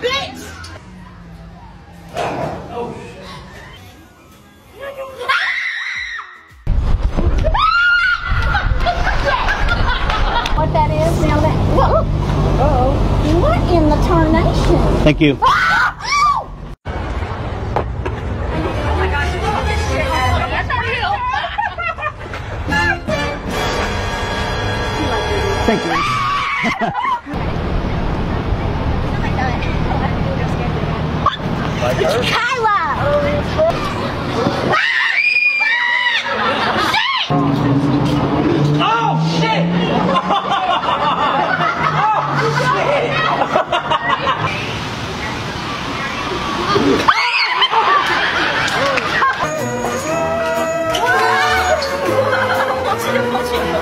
bitch! Oh. what that is now that whoa. Oh. What in the tarnation? Thank you. Ah! Oh! Thank you. It's Kyla! Oh, shit! Oh, shit! Oh, shit!